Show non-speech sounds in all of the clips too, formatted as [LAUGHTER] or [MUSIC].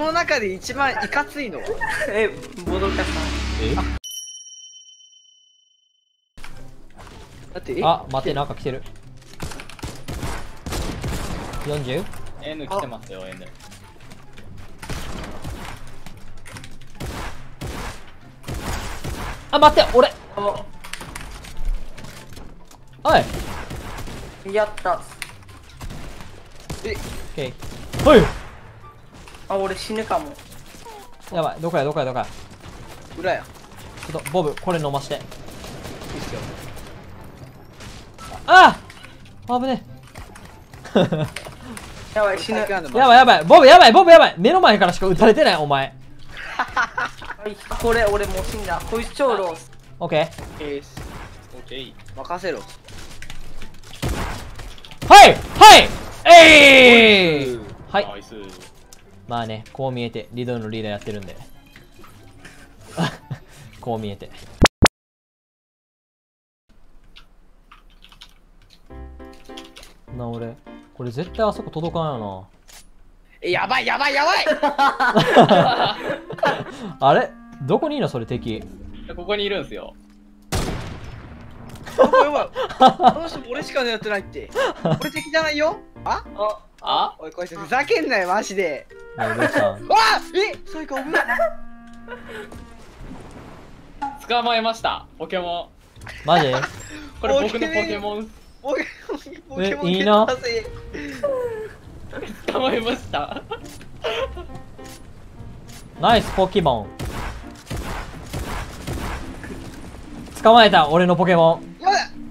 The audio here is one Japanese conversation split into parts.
この中で一番いかついのは？[LAUGHS] えボドカさん。え？だってえ？あ待ってなんか来てる。40? N 来てますよ N あ待って俺。あおい。やった。え？オッケーはいあ俺死ぬかも。やばいどこやどこやどこや。裏や。ちょっとボブこれ飲まして。いいっすよ。ああ危ね [LAUGHS] やばい死ぬ。やばいやばい。ボブやばいボブやばい。目の前からしか撃たれてないお前。[LAUGHS] はいこれ俺もう死んだ。こいつ超ロース。オッケケース OK 任せろ。ーはいはいえい。はい。ナイスまあねこう見えてリドルのリーダーやってるんで。[LAUGHS] こう見えて。な俺これ絶対あそこ届かんよえやばいやばいやばい!な [LAUGHS] あれ？どこにいるの？それ敵。ここにいるんすよ。やばいやばいあの人俺しか狙ってないって。俺敵じゃないよ？あ？ああ？おいこいつふざけんなよマジで。ねえどうしたんわあえ最高危ない捕まえましたポケモン。マジ？これ僕のポケモン。ポケモンポケモンえいいな。捕まえました。ナイスポケモン。捕まえた俺のポケモン。や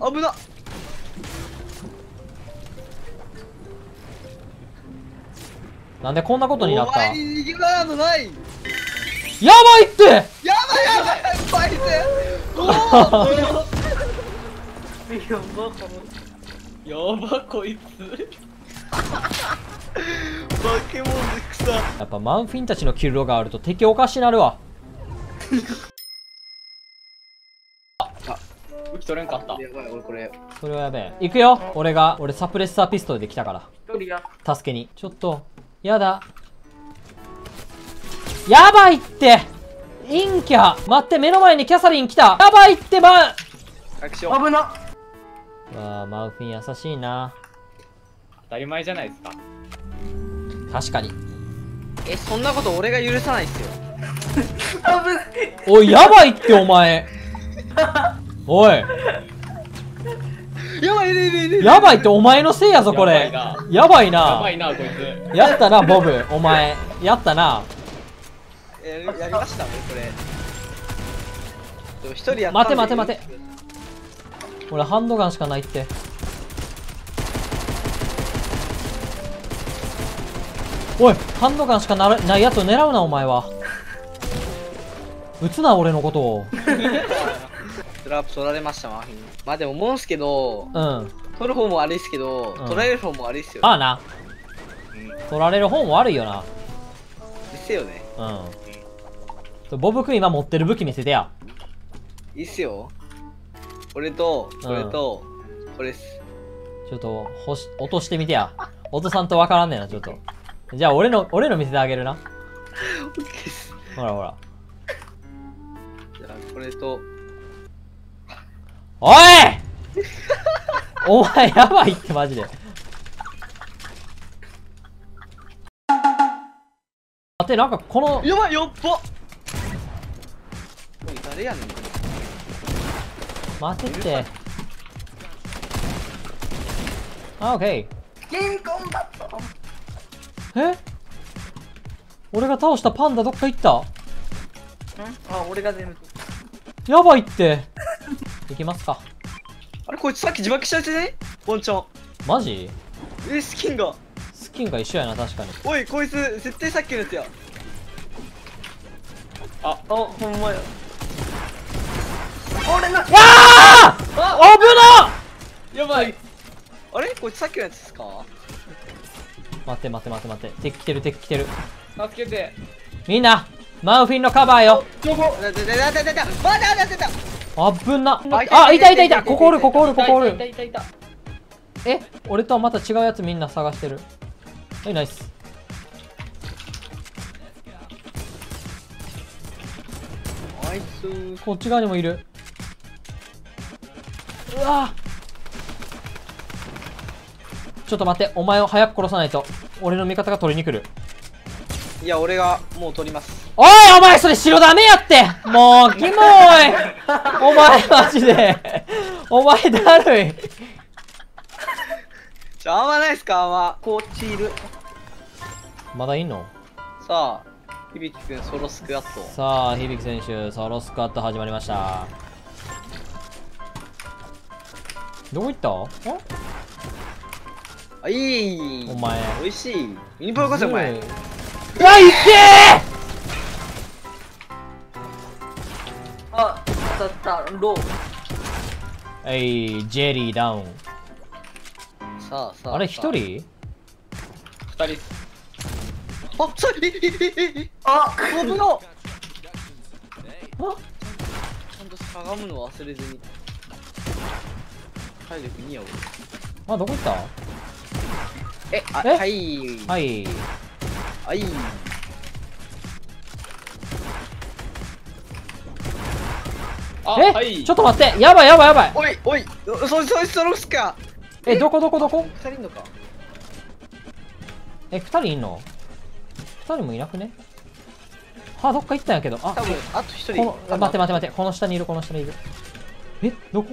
危ななんでこんなことになった？やお前に逃げ場などない！やばいって！ばいやばいバイゼおおい [LAUGHS] やばこいつ。バケモンで草やっぱマンフィンたちのキルロがあると敵おかしなるわ。武器取れんかった。やばい俺これ。それはやべえ。行くよ。俺が俺サプレッサーピストルで来たから。一人や助けに。ちょっとやだ。やばいって。陰キャ。待って目の前にキャサリン来た。やばいってまアクション危な。わあマウフィン優しいな。当たり前じゃないですか。確かに。えそんなこと俺が許さないっすよ。危ない。おいやばいってお前。おいやばいねねねやばいってお前のせいやぞこれ。やばいやな。ばいなこいつ。やったなボブ。お前。やったな。やりやりました俺これ。でも一人やった待て待て待て。俺ハンドガンしかないって。おいハンドガンしかならないやつを狙うなお前は。撃つな俺のことを [LAUGHS] トラップ取られましたまあでも思うんすけどうん。取る方も悪いっすけど、うん。取られる方も悪いっすよ、まあな。取られる方も悪いよな。ですよね。うん。ボブ君今持ってる武器見せてや。いいっすよ。これとこれと、これっす。ちょっとほし落としてみてや。落とさんとわからんねんなちょっと。じゃあ俺の俺の見せてあげるな。[LAUGHS] OK っす。ほらほら。じゃあこれとおいお前やばいってマジで。待って、なんかこの、やばいやっばおい誰やねん待ってって。あ、オッケゲンコンバットー。え？俺が倒したパンダどっか行った？ん？あ俺が全部やばいって。行きますか。あれこいつさっき自爆しちゃってねポンちゃんマジ？えスキンが。スキンが一緒やな、確かに。おいこいつ絶対さっきのやつや。あほんまや。俺のわあ危なやばい。あれ？こいつさっきのやつですか？待って待って待って待って。敵来てる、敵来てる。助けて。みんな、マウフィンのカバーよ。だだだだだだだまだだだだ危な。あぶなあいたいたいた。ここおるここおるここおる。え俺とはまた違うやつみんな探してる。はいナイス。こっち側にもいる。うわ。ちょっと待ってお前を早く殺さないと。俺の味方が取りに来る。いや俺がもう取ります。おいお前それ白ダメやって。もうキモい。お前マジで。お前だるい。じゃああんまないっすか？あんま。こっちいるまだいんの？さあ響くんソロスクワット。さあ響選手ソロスクワット始まりました。どこ行った？ああいい。お前。美味しい。ミニプロこそお前。うわい。けあたロえいジェリーダウンさあさああれ一人？二人っす。あさえええええあ危なっ。あ。ちゃんとしゃがむの忘れずに。体力2やあどこ行った？俺えあえ？はい。はい。はいえ、あはい。ちょっと待って。やばいやばいやばい。おいおい。そそいつソロスかえどこどこどこ？二人いんのか？え二人いんの？二人もいなくね？あどっか行ったんやけど。あ多分あと一人。このあ待って待って待って。この下にいるこの下にいる。え？どこ？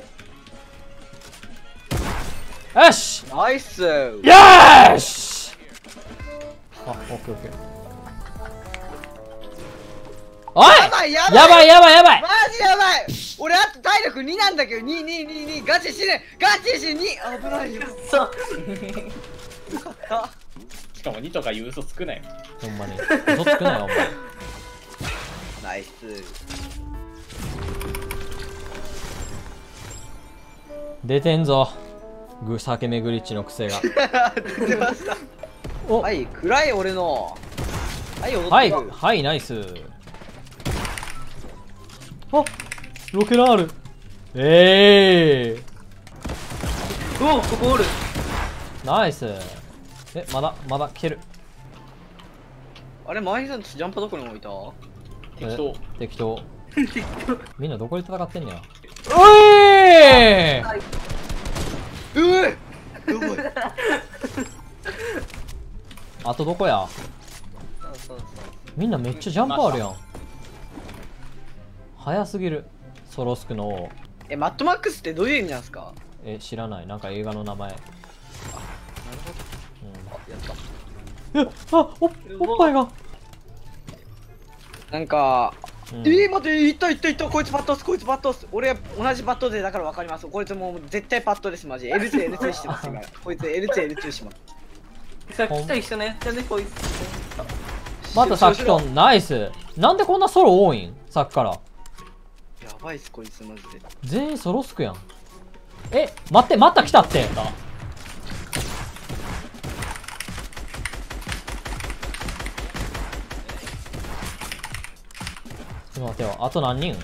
よし！ナイス。よーし！あオッケーオッケー。おい！やばいやばい。やばいやばいやばい！マジやばい俺あと体力2なんだけど。2222ガチ死ね。ガチ死に。危ないよ。そう。あしかも2とかいう嘘つくなよ。ほんまに。嘘つくなよお前。ナイス。出てんぞ。ぐ酒めぐりっちの癖が。[LAUGHS] 出てました。お。はい暗い俺の。はいはいる。はいナイス。あロケラール。ええおここおる。ナイス。えまだまだ来てる。あれマイさんとジャンパどこに置いた？適当。え適当。みんなどこで戦ってんねや。おいはいうえ。やばい。あとどこや？みんなめっちゃジャンプあるやん。早すぎるソロスクの。王えマットマックスってどういう意味なんですか？え知らない。なんか映画の名前。なるほど。うん。あやった。えあおおっぱいが、なんか、うん。えー、待っていったいったいった。こいつバットっすこいつバットっす。俺同じバットでだから分かります。こいつもう絶対バットですマジ L2 [LAUGHS] L2 してます今こいつ。L2 L2 します。さっきと一緒のやつやねこいつ。またさっきとやナイス。なんでこんなソロ多いん？さっきからばいっすこいつマジで。全員ソロスクやん。え待ってまた来たって。ちょっと待ってよ。あと何人？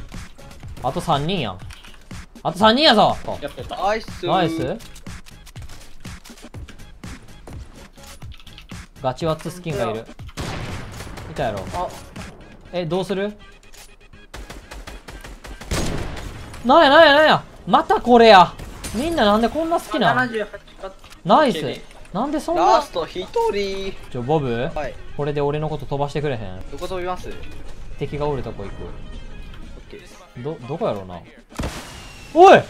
あと3人やん。あと3人やぞ。やってた。ナイス。ナイス。ガチワッツスキンがいる。いたやろ。あ。えどうする？なんやなんやなんや。またこれや。みんななんでこんな好きなん？78か。ナイス。なんでそんな？ラスト一人。ちょボブ。はい。これで俺のこと飛ばしてくれへん？どこ飛びます？敵がおるとこ行く。OK ですどどこやろうな？おい！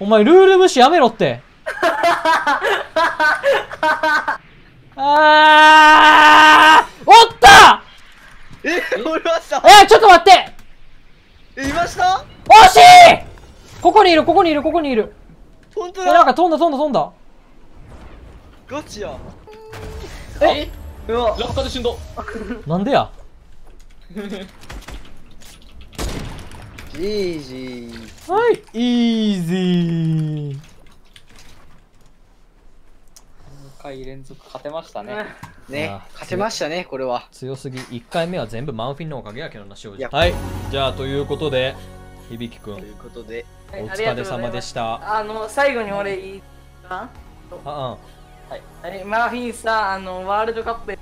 お前ルール無視やめろって。[LAUGHS] あー！おった！えおりました。えちょっと待って！えいました？惜しい！ここにいるここにいるここにいる。本当えなんだか飛んだ飛んだ飛んだ。ガチやえ？うわ。落下で振動 [LAUGHS] なんでや？ジージー。はい。イージー。2回連続勝てましたね。ね。あ勝てましたねこれは。強すぎ。1回目は全部マウフィンのおかげやけどな正いや。直はい。じゃあということで響くんということで。お疲れ様でした。あの最後に俺言いたあはい。マーフィンさあのワールドカップ。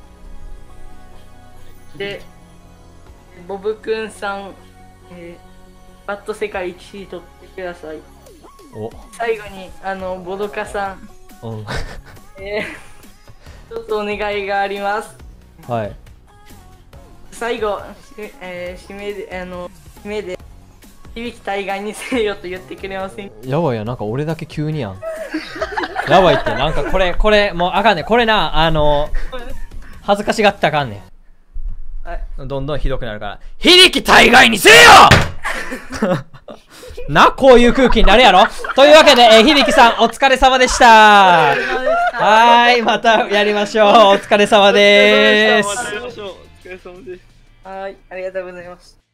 でボブくんさん、えー、バット世界一位取ってください。お。最後に、あの、ボドカさん、うん。[LAUGHS] えー、ちょっとお願いがあります。はい。最後、しえー、締めで、あの、締めで、響き対岸にせよと言ってくれませんやばいやなんか俺だけ急にやん。[LAUGHS] やばいってなんかこれこれもうあかんねん。これなあの恥ずかしがってあかんねどんどんひどくなるから。響き大概にせよ！[LAUGHS] なこういう空気になるやろ？というわけで、えー、響さんお疲れ様でした。はーいまたやりましょう。お疲れ様でーす。またやりましょうお疲れ様です。はい、ありがとうございます。